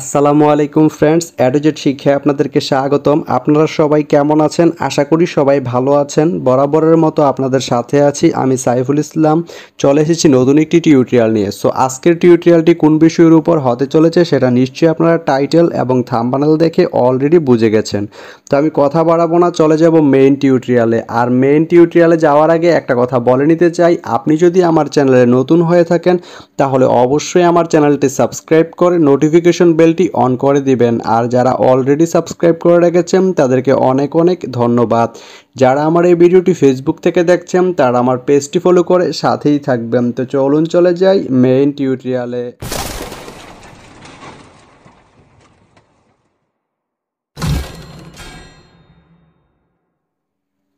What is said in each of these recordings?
আসসালামু আলাইকুম ফ্রেন্ডস অ্যাডোজেট শিক্ষায় আপনাদেরকে স্বাগতম। আপনারা সবাই কেমন আছেন? আশা করি সবাই ভালো আছেন। বরাবরের মতো আপনাদের সাথে আছি আমি সাইফুল ইসলাম। চলে এসেছি নতুন একটি টিউটোরিয়াল নিয়ে। সো আজকের টিউটোরিয়ালটি কোন বিষয়ের উপর হতে চলেছে সেটা নিশ্চয়ই আপনারা টাইটেল এবং থাম্বানেল দেখে অলরেডি বুঝে গেছেন। তো আমি কথা বাড়াবো না, চলে যাব মেইন টিউটোরিয়ালে আর মেইন টিউটোরিয়ালে যাওয়ার আগে একটা কথা বলে নিতে চাই। আপনি যদি আমার চ্যানেলে নতুন হয়ে থাকেন, তাহলে অবশ্যই আমার চ্যানেলটি সাবস্ক্রাইব করে নোটিফিকেশন বেলটি অন করে দিবেন। আর যারা অলরেডি সাবস্ক্রাইব করে রেখেছেন, তাদেরকে অনেক অনেক ধন্যবাদ। যারা আমার এই ভিডিওটি ফেসবুক থেকে দেখছেন, তারা আমার পেজটি ফলো করে সাথেই থাকবেন। তো চলুন চলে যাই মেইন টিউটোরিয়ালে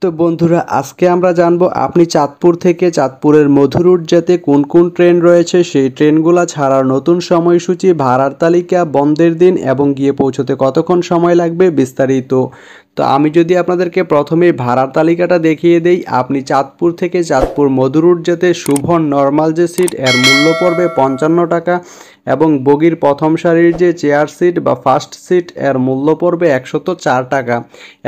তো বন্ধুরা, আজকে আমরা জানব আপনি চাঁদপুর থেকে চাঁদপুরের মধুরুট যেতে কোন কোন ট্রেন রয়েছে, সেই ট্রেনগুলো ছাড়ার নতুন সময়সূচি, ভাড়ার তালিকা, বন্ধের দিন এবং গিয়ে পৌঁছতে কতক্ষণ সময় লাগবে বিস্তারিত। তো আমি যদি আপনাদেরকে প্রথমেই ভাড়ার তালিকাটা দেখিয়ে দেই, আপনি চাঁদপুর থেকে চাঁদপুর মধুরুট যেতে শুভন নর্মাল যে সিট, এর মূল্য পড়বে পঞ্চান্ন টাকা। এবং বগির প্রথম সারির যে চেয়ার সিট বা ফার্স্ট সিট এর মূল্য পড়বে একশত চার টাকা।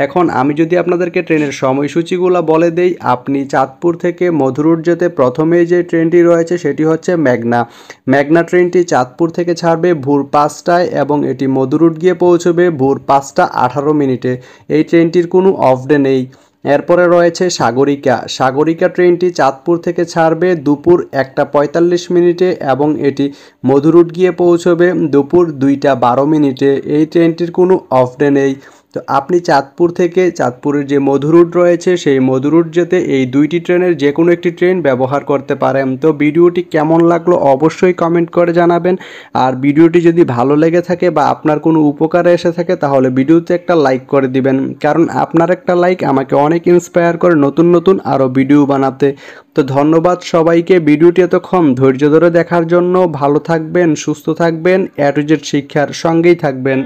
এখন আমি যদি আপনাদেরকে ট্রেনের সময়সূচিগুলো বলে দেই, আপনি চাঁদপুর থেকে মধুরুট যেতে প্রথমেই যে ট্রেনটি রয়েছে সেটি হচ্ছে মেঘনা। মেঘনা ট্রেনটি চাঁদপুর থেকে ছাড়বে ভোর পাঁচটায় এবং এটি মধুরুট গিয়ে পৌঁছবে ভোর পাঁচটা আঠারো মিনিটে। এই ট্রেনটির কোনো অফ ডে নেই। এরপরে রয়েছে সাগরিকা। সাগরিকা ট্রেনটি চাঁদপুর থেকে ছাড়বে দুপুর একটা পঁয়তাল্লিশ মিনিটে এবং এটি মধুরুট গিয়ে পৌঁছবে দুপুর দুইটা বারো মিনিটে। এই ট্রেনটির কোনো অফ ডে নেই। তো আপনি চাঁদপুর থেকে চাঁদপুরের যে মধুরুট রয়েছে, সেই মধুরুট যেতে এই দুইটি ট্রেনের যে কোনো একটি ট্রেন ব্যবহার করতে পারেন। তো ভিডিওটি কেমন লাগল অবশ্যই কমেন্ট করে জানাবেন। আর ভিডিওটি যদি ভালো লেগে থাকে বা আপনার কোনো উপকারে এসে থাকে, তাহলে ভিডিওতে একটা লাইক করে দিবেন। কারণ আপনার একটা লাইক আমাকে অনেক ইন্সপায়ার করে নতুন নতুন আরও ভিডিও বানাতে। তো ধন্যবাদ সবাইকে। ভিডিওটি এতক্ষণ ধৈর্য ধরে দেখার জন্য ভালো থাকবেন, সুস্থ থাকবেন। অ্যাটুজেট শিক্ষার সঙ্গেই থাকবেন।